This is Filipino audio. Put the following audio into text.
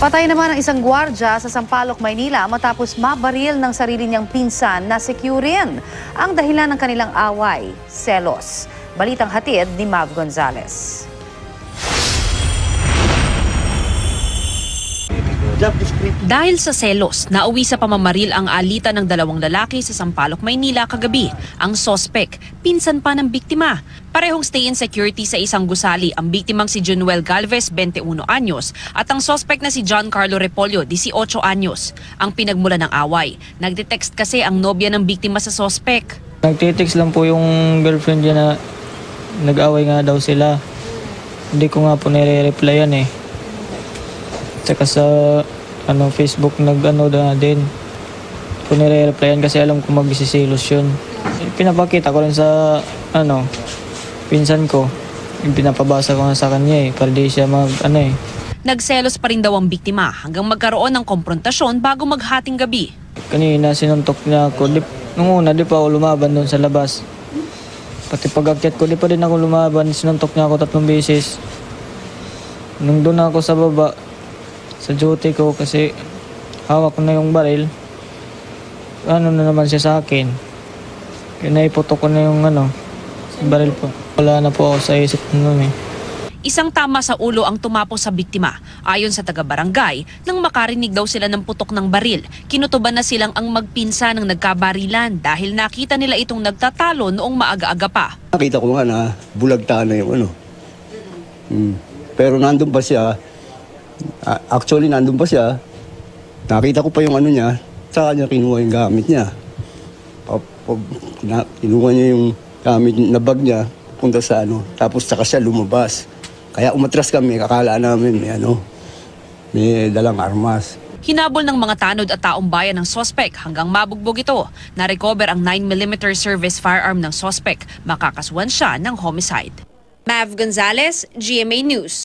Patay naman ang isang gwardya sa Sampaloc, Maynila matapos mabaril ng sarili niyang pinsan na securin. Ang dahilan ng kanilang away, selos. Balitang hatid ni Mav Gonzalez. Dahil sa selos, nauwi sa pamamaril ang alitan ng dalawang lalaki sa Sampaloc, Maynila kagabi. Ang sospek, pinsan pa ng biktima. Parehong stay in security sa isang gusali ang biktimang si Junuel Galvez, 21 anyos, at ang sospek na si John Carlo Repolyo, 18 anyos. Ang pinagmula ng away, nagdetext kasi ang nobya ng biktima sa sospek. Nagtitext lang po yung girlfriend niya na nag-away nga daw sila. Hindi ko nga po nire-replyan eh. Tsaka sa ano, Facebook nag-ano na din. Kung nire-replyan kasi alam ko magsisilos yun. Pinapakita ko rin sa ano, pinsan ko. Yung pinapabasa ko nga sa kanya eh. Para di siya mag ano eh. Nagselos pa rin daw ang biktima hanggang magkaroon ng konfrontasyon bago maghating gabi. Kanina sinuntok niya ako. Di, nung una di pa ako lumaban doon sa labas. Pati pag-akyat ko, di pa din ako lumaban. Sinuntok niya ako tatlong beses. Nung doon ako sa baba, sa duty ko kasi hawak na yung baril. Ano na naman siya sa akin. Kaya naiputok ko na yung ano, baril po. Wala na po ako sa isip noon eh. Isang tama sa ulo ang tumapo sa biktima. Ayon sa taga-barangay, nang makarinig daw sila ng putok ng baril, kinutuban na silang ang magpinsa ng nagkabarilan dahil nakita nila itong nagtatalo noong maaga-aga pa. Nakita ko nga na bulagta na yung ano. Mm. Pero nandun pa siya. A- Actually, nandun pa siya. Nakita ko pa yung ano niya. Sa kanya kinuha yung gamit niya. Pa, na, kinuha niya yung gamit na bag niya. Punta sa ano. Tapos saka siya lumabas. Kaya umatras kami. Kakala namin may ano. May dalang armas. Hinabol ng mga tanod at taong bayan ng sospek hanggang mabugbog ito. Na-recover ang 9mm service firearm ng sospek. Makakasuhan siya ng homicide. Mav Gonzalez, GMA News.